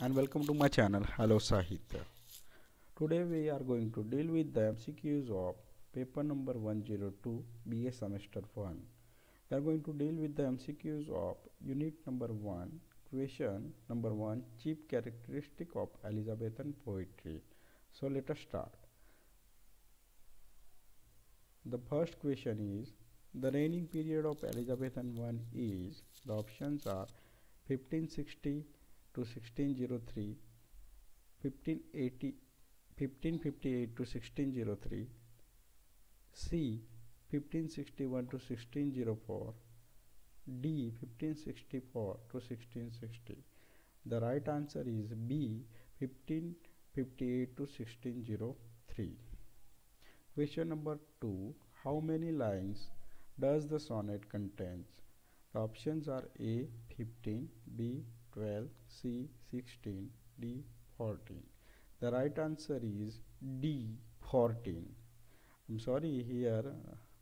and welcome to my channel hello sahitya. Today we are going to deal with the mcqs of paper number 102 ba semester 1 we are going to deal with the mcqs of unit number 1 question number 1 chief characteristic of elizabethan poetry. So let us start. The first question is the reigning period of elizabethan one is the options are 1560 to 1603 1580 1558 to 1603 C 1561 to 1604 D 1564 to 1660 the right answer is B 1558 to 1603 question number 2 how many lines does the sonnet contains? The options are A 15 B 12, C 16, D 14. The right answer is D 14. I'm sorry here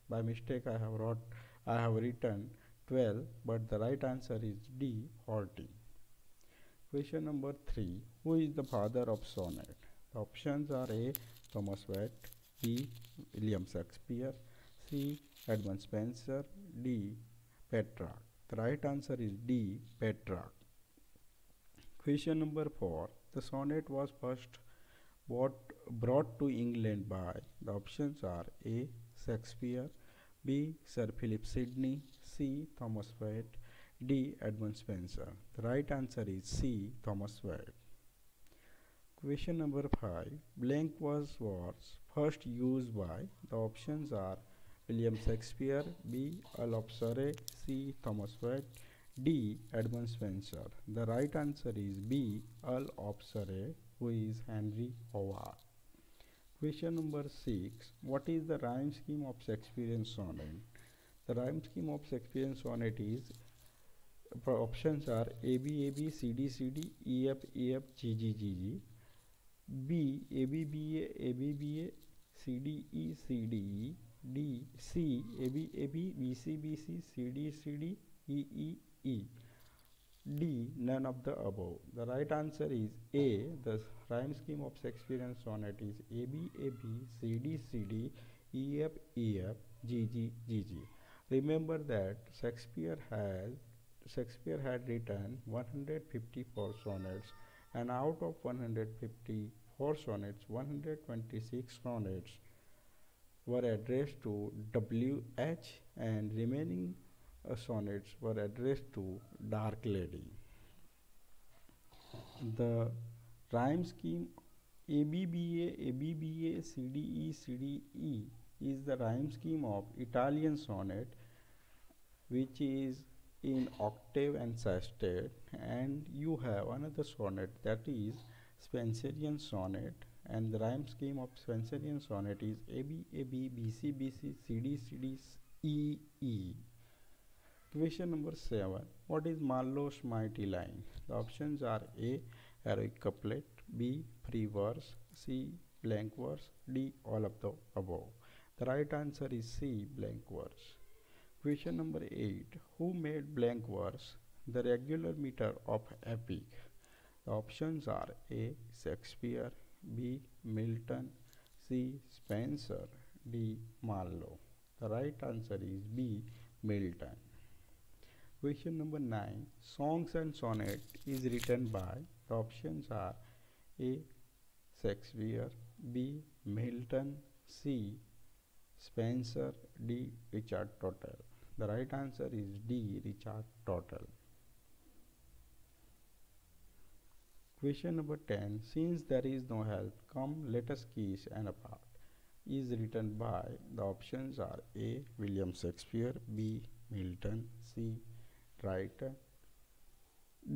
by mistake I have wrote I have written 12 but the right answer is D 14. Question number 3. Who is the father of sonnet? The options are A. Thomas Wyatt B. William Shakespeare C. Edmund Spenser D. Petrarch. The right answer is D. Petrarch. Question number 4. The sonnet was first brought, brought to England by the options are A. Shakespeare, B. Sir Philip Sidney, C. Thomas Wyatt, D. Edmund Spenser. The right answer is C. Thomas Wyatt. Question number 5. Blank was was first used by the options are William Shakespeare, B. Earl Surrey, C. Thomas Wyatt, D. Edmund Spenser. The right answer is B. Earl of Surrey, who is Henry Howard. Question number 6. What is the rhyme scheme of Shakespearean sonnet? The rhyme scheme of Shakespearean sonnet is options are A B A B C D C D E F E F G G G G B A B B A A B B A C D E C D E D C A B A B B C B C C D C D E E E. D. None of the above. The right answer is A. The rhyme scheme of Shakespearean sonnet is A B A B C D C D E F E F G G G G. Remember that Shakespeare has Shakespeare had written 154 sonnets and out of 154 sonnets 126 sonnets were addressed to W H and remaining sonnets were addressed to Dark Lady. The rhyme scheme ABBA, ABBA, CDE, CDE is the rhyme scheme of Italian sonnet which is in octave and sestet and you have another sonnet that is Spenserian sonnet and the rhyme scheme of Spenserian sonnet is AB, AB, BC, BC, CD, CD, E, E. Question number 7. What is Marlowe's mighty line? The options are A. Heroic couplet B. Free verse C. Blank verse D. All of the above. The right answer is C. Blank verse. Question number 8. Who made blank verse the regular meter of epic? The options are A. Shakespeare B. Milton C. Spenser D. Marlowe. The right answer is B. Milton. Question number 9. Songs and sonnet is written by the options are A. Shakespeare B. Milton C. Spenser D. Richard Tottel. The right answer is D. Richard Tottel. Question number 10. Since there is no help, come let us kiss and apart. Is written by the options are A. William Shakespeare B. Milton C. Drayton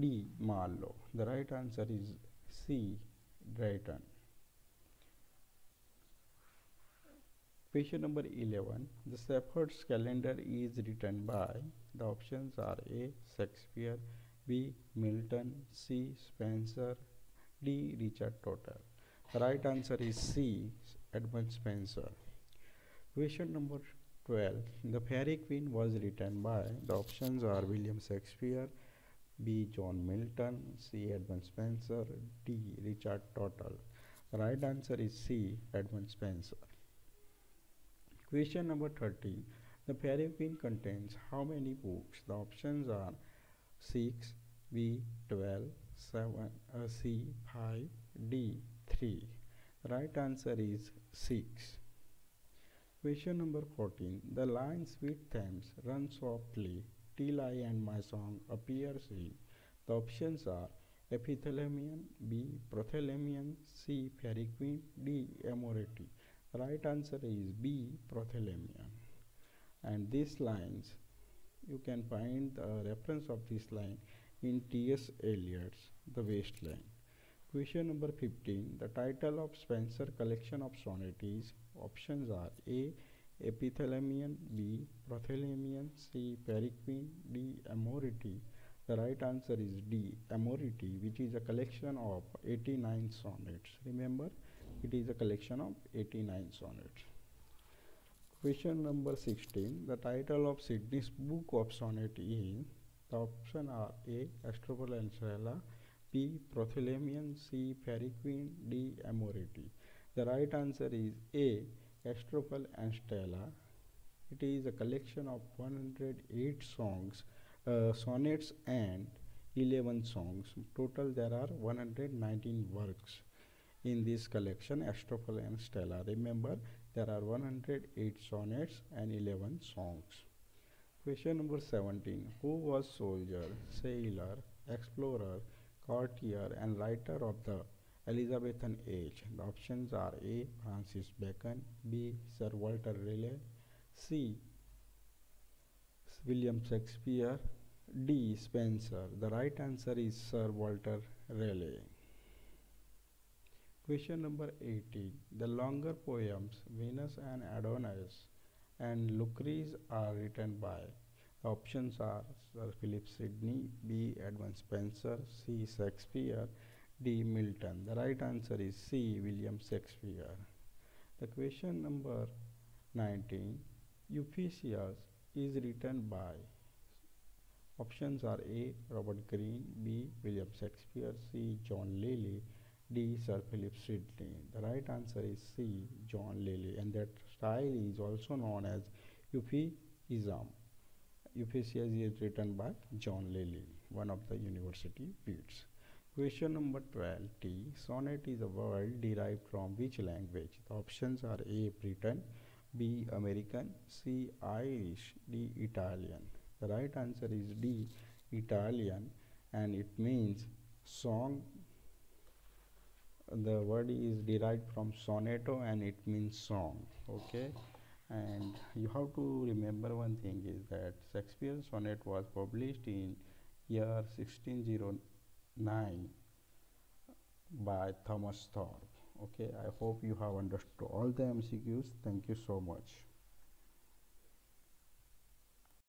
D. Marlowe. The right answer is C. Drayton. Question number 11. The Shepherd's Calendar is written by the options are A. Shakespeare B. Milton C. Spenser, D. Richard Tottel. The right answer is C. Edmund Spenser. Question number 12. The Faerie Queene was written by the options are William Shakespeare, B. John Milton, C. Edmund Spenser, D. Richard Tottel. The right answer is C. Edmund Spenser. Question number 13. The Faerie Queene contains how many books? The options are 6, B. 12, 7, uh, C. 5, D. 3. The right answer is 6. Question number 14. The line Sweet Thames run softly till I and my song appears in. The options are epithalamion, B. Prothalamion, C. Faerie Queene, D. Amoretti. Right answer is B. Prothalamion. And these lines, you can find the reference of this line in T.S. Eliot's The Wasteland. Question number 15. The title of Spenser collection of sonnet is options are A. Epithalamion B. Prothalamion C. Queen D. Amoretti The right answer is D. Amoretti which is a collection of 89 sonnets. Remember it is a collection of 89 sonnets. Question number 16. The title of Sidney's book of sonnet is the option are A. Astrophel and Stella B. Prothalamion C. Queen D. Amoretti. The right answer is A. Astrophel and Stella. It is a collection of 108 songs, uh, sonnets and 11 songs. Total there are 119 works in this collection Astrophel and Stella. Remember there are 108 sonnets and 11 songs. Question number 17. Who was soldier, sailor, explorer, courtier and writer of the Elizabethan age. The options are A. Francis Bacon, B. Sir Walter Raleigh, C. William Shakespeare, D. Spenser. The right answer is Sir Walter Raleigh. Question number 18. The longer poems Venus and Adonis and Lucrece are written by Options are Sir Philip Sidney, B. Edmund Spenser, C. Shakespeare, D. Milton. The right answer is C. William Shakespeare. The question number 19. Euphues is written by Options are A. Robert Greene, B. William Shakespeare, C. John Lyly, D. Sir Philip Sidney. The right answer is C. John Lyly, and that style is also known as Euphuism. Euphues is written by John Lyly, one of the university poets. Question number 12 T. Sonnet is a word derived from which language? The options are A. Britain, B. American, C. Irish, D. Italian. The right answer is D. Italian and it means song. The word is derived from sonetto and it means song. Okay and you have to remember one thing is that Shakespeare's sonnet was published in year 1609 by Thomas Thorpe. Okay I hope you have understood all the MCQs thank you so much